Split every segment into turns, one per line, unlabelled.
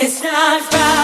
Thank you.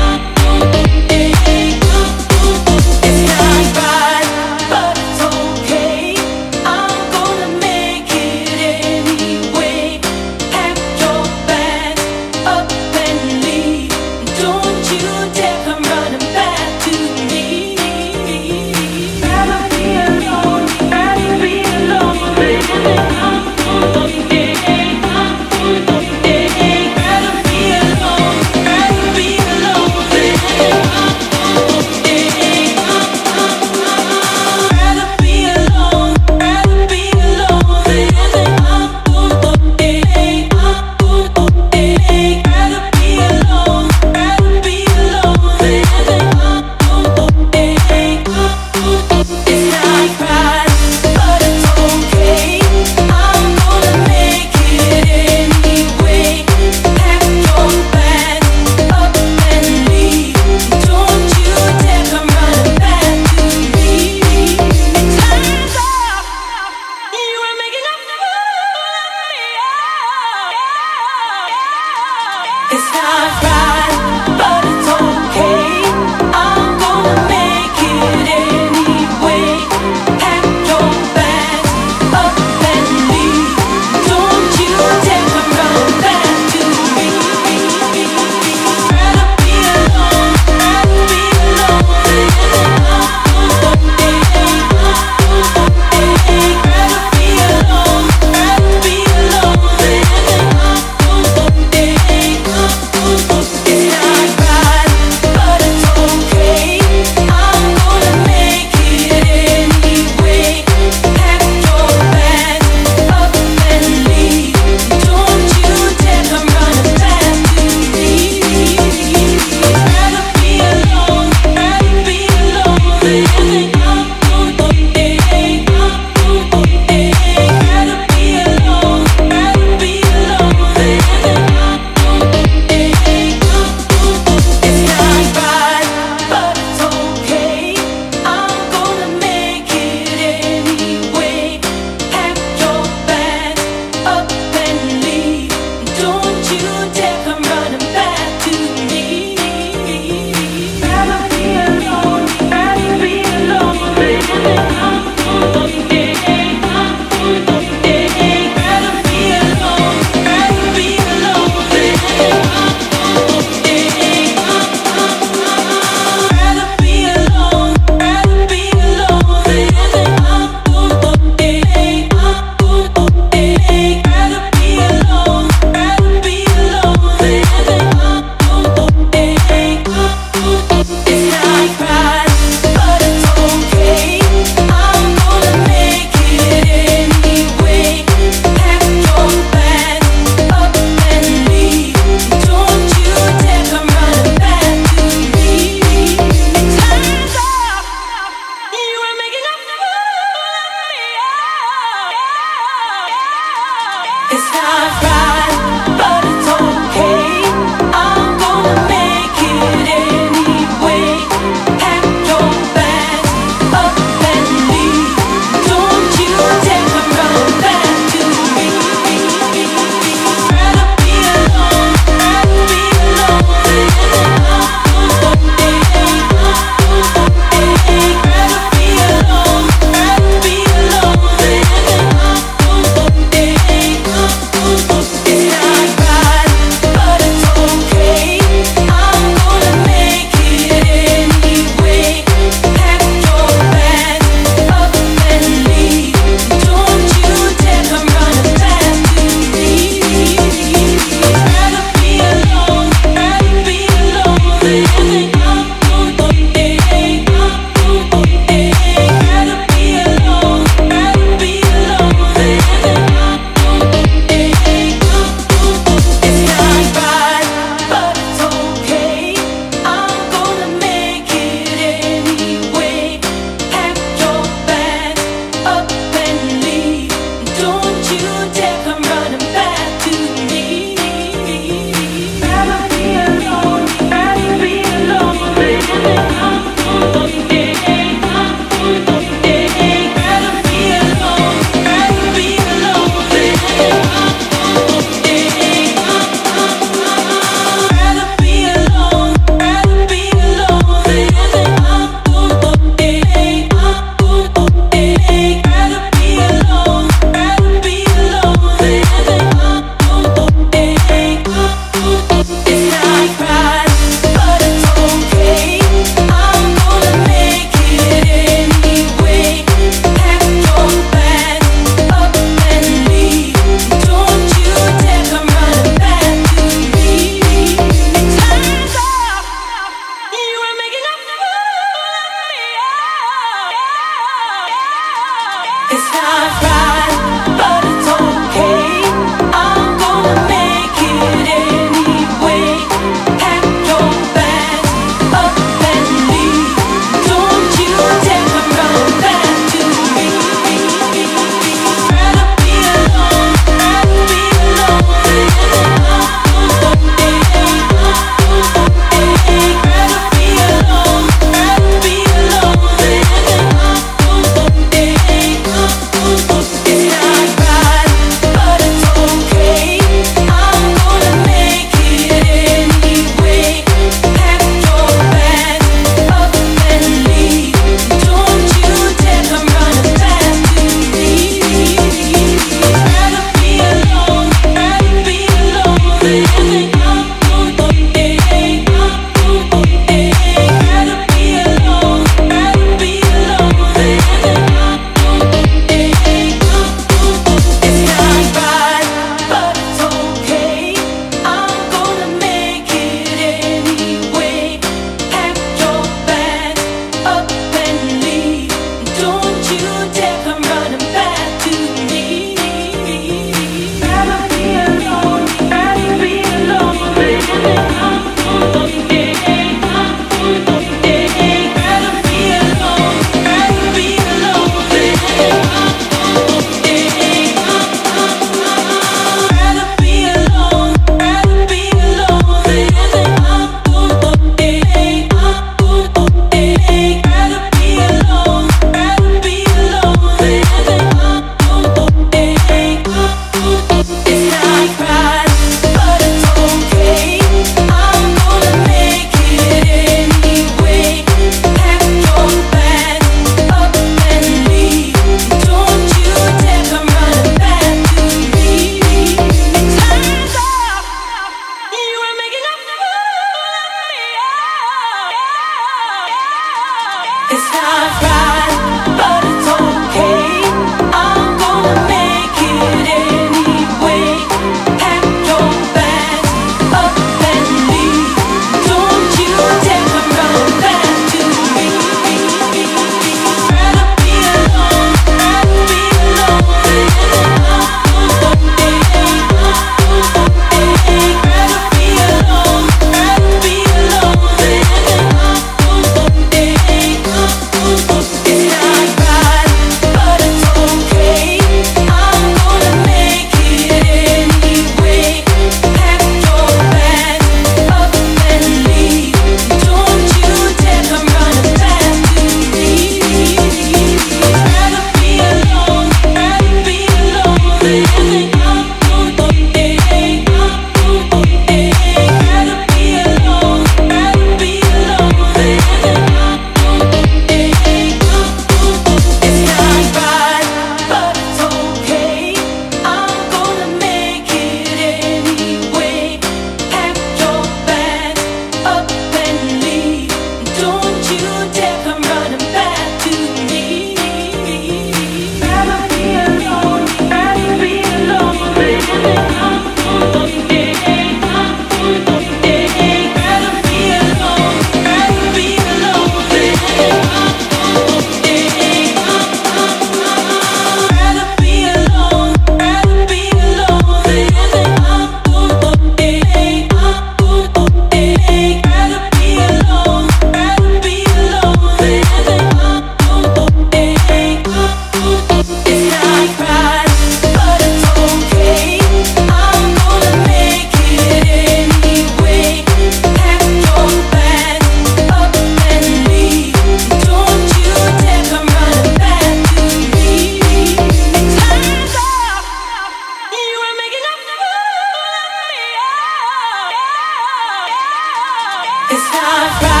It's not right.